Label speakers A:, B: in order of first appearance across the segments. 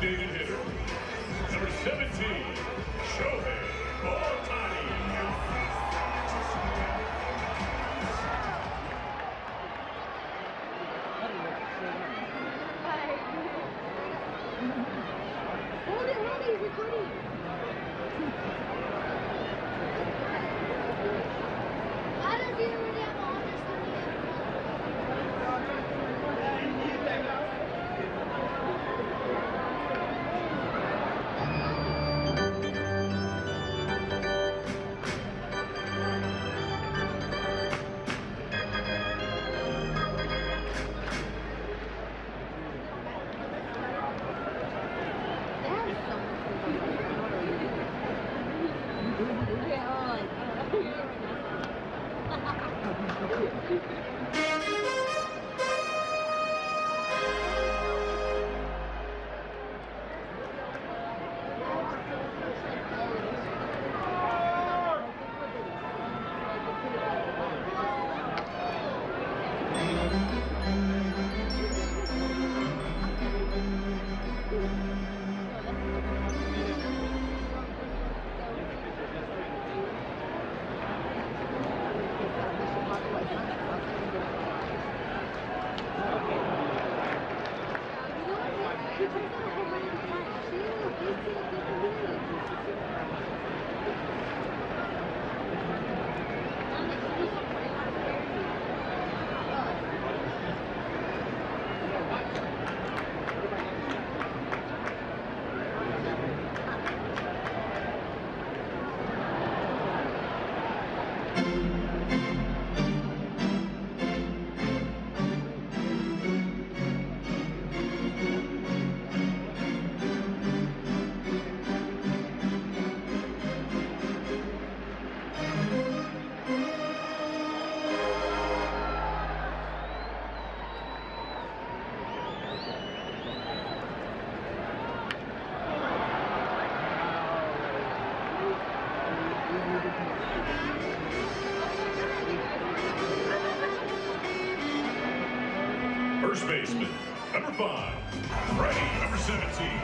A: hitter. Number 17, baseman. Number five, Ray, number 17.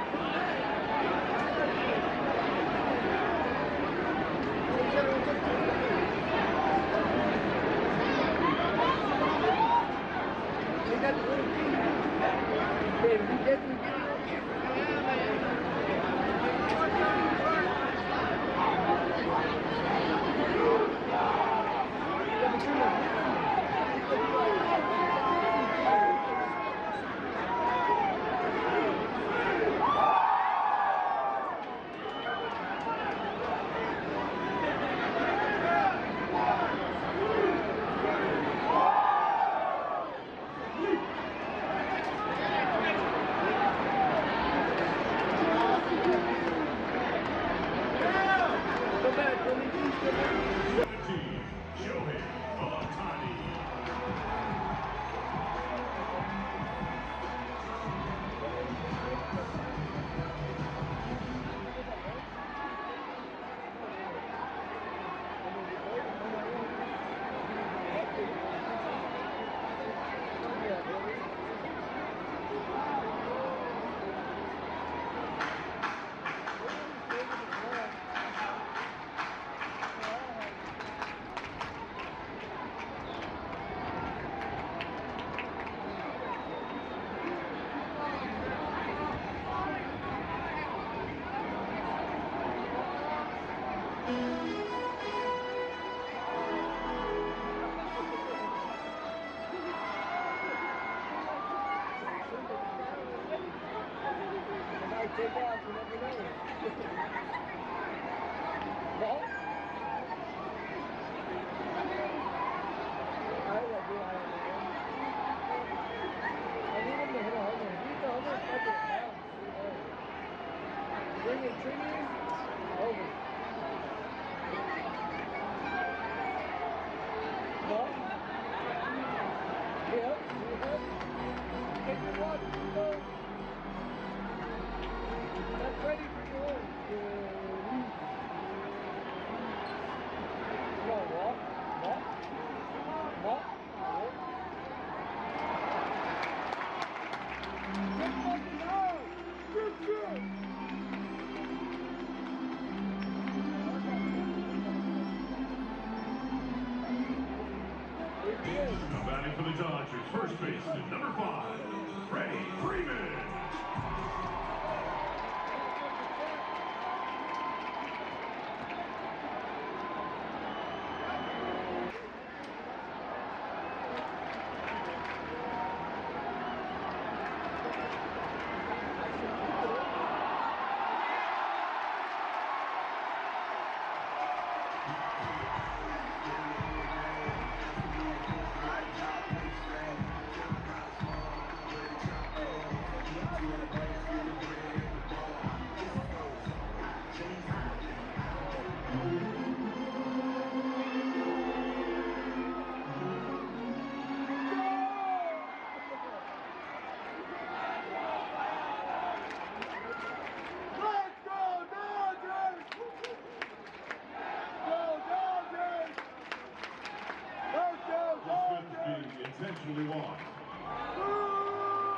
B: Over.
A: the Dodgers. First base, number five, Freddie Freeman. Eventually won.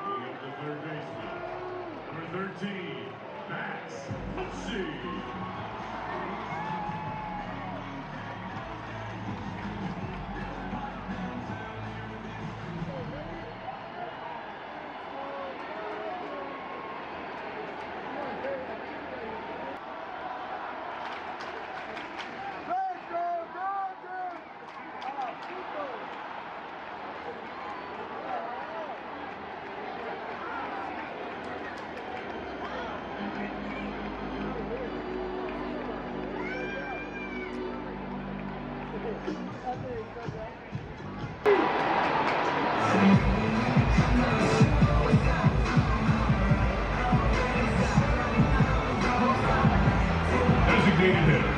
A: Leading up to third baseman, number 13, Max Muncy. Designated hitter,